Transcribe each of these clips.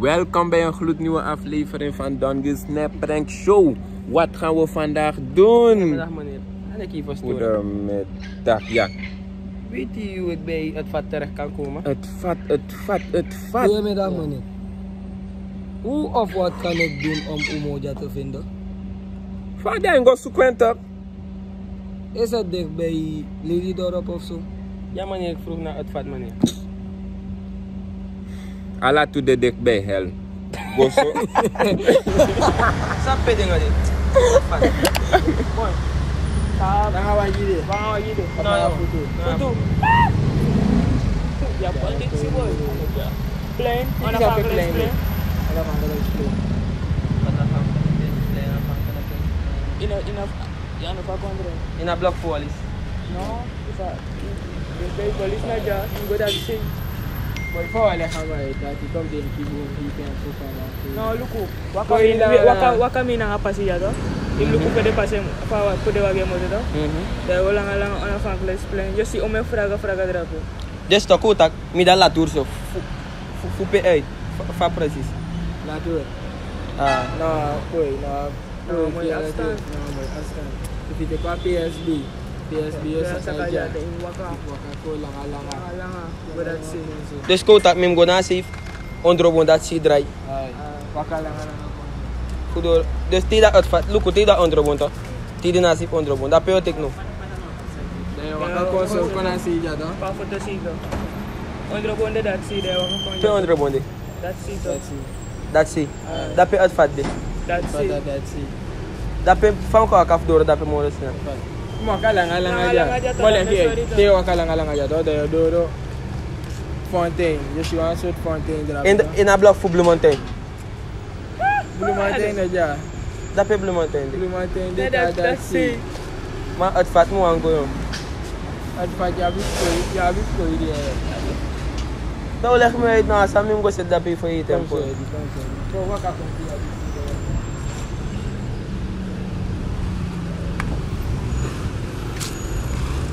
Welkom bij een gloednieuwe aflevering van Dongus Snap Prank Show. Wat gaan we vandaag doen? Goedemiddag meneer. En ik hier voor. Goedemiddag, ja. Weet u hoe ik bij het vat terecht kan komen? Het vat, het vat, het vat. Goedemiddag meneer. Hoe of wat kan ik doen om Umoja te vinden? Wat dan, go sukwenta? Is het dicht bij Lelydorp of zo? Ja meneer, ik vroeg naar het vat meneer. Ala tude dek be hel. Goso. Sa pede nga de. Bon. Ta. Na hawa yide. Ba hawa yide. Na ya futu. Futu. Ya politik si boy. Plain. Ana pa plain. Ana pa plain. Ina ina ina pa kondre? Ina block police. No, isa. Yung police na ja, yung go da sing. Boy, fa wala ka ba ita? Tikam din kibu hipen so pa na. No, luku. Waka Boy, mi la- waka waka mi nanga pasi ya to. Il luku pede pase fa pede wage mo to. Da wala nga lang ona fan class plan. Yo si ome fraga fraga drapo. Des to kutak, mi dá la tour so. Fu fu pe ei. Fa precies. Na tu. Ah, Na, boy, na No, moy astan. Na, moy astan. If ite kwa PSB, PSB biasa-biasa saja. Waka-waka langa-langa. Langa-langa. Dus kota mim gona sif ondro bondat si drai. Waka ah, langa-langa. Kudur. Dus tidak advat luku tidak ondro bonta. Tidak nasib ondro bonta. Peo tekno. Waka kosa kona si jada. Pa foto si go. Ondro bonde dat si de waka kona. Peo ondro bonde. Dat si to. Si. Dat pe advat de. Dat si. Dat si. Ah. Dat pe fam ko akaf dor dat pe moresna. Mwa ka langa langa dyan. Mwa len te, te yo ka langa langa dyan. To de yo do do. Fontaine. Yo shi wan sot Fontaine dyan. In a blok fou Blue Mountain? Blue Mountain dyan dyan. Dape Blue Mountain dyan? Blue Mountain dyan ta da si. Man hot fat mwen an go yon. Hot fat yabi skoy dyan. Ta ou lek mwen yon nan asam, mwen go set dape yon fo yon tempo. Kon se yon, kon se yon. Kon bon. bon, wak akon ki yabi skoy dyan.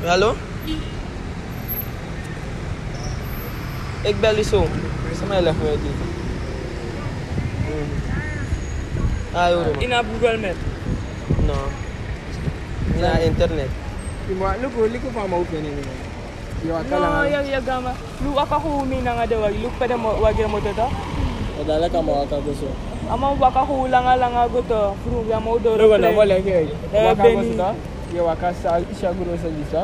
Hallo? Ik bel je zo. Sa mij leg me dito. Mm. Ah, man. Ina Google Map. No. Na internet. Ti mo lugo liko mo ni. Yo waka No, la. ya ya gama. Lu waka humi na nga daw. Lu pede mo wage mo to to. Adala ka mo waka go so. Ama waka hula nga lang ako to. Fru ya mo do. Na mo lek e. Eh, Waka go Benny. eu akasa ishaguro sa lisa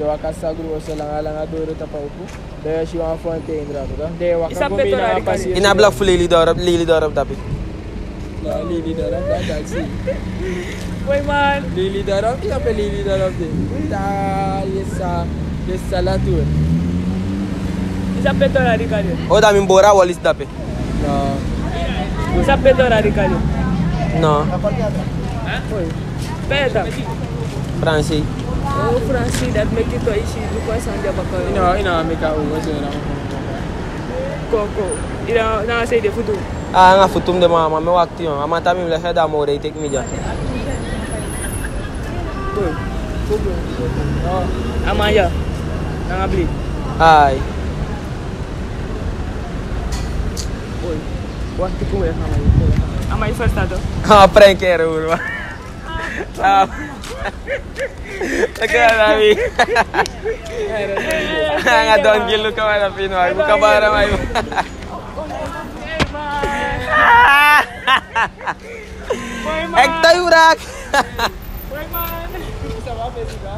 eu akasaguro sa langa langa doro tapa upu dayo si wang fonte indrato da dayo akagumi na pasi inabla fu lili dorab lili dorab tapi la lili dorab da taxi Oi man. Lili dorab ya pe lili dorab de ta yesa yesa la tour Isa petora rikadio Oda mimbora walis dape No Isa petora rikadio No. Pedra. Fransi. Oh, Francis, that make it to ishi. Lu ko sanja. Ina ina me ka ugo so na. Koko. Ina na say de futu. Ah, nga futum de mama, me wakti yon. Amata mim le da mo re tek mi ja. Boy. Boy. Oh. Amaya. Nanga bli. Ay. Boy. What to ko ya kama. Amay first ato. Ah, prankero urma. Um, Nagkala namin. Nga doon, gilo ka man ang pinuhay. Huwag ka para may... Ektay urak! Boy man! Sa mga!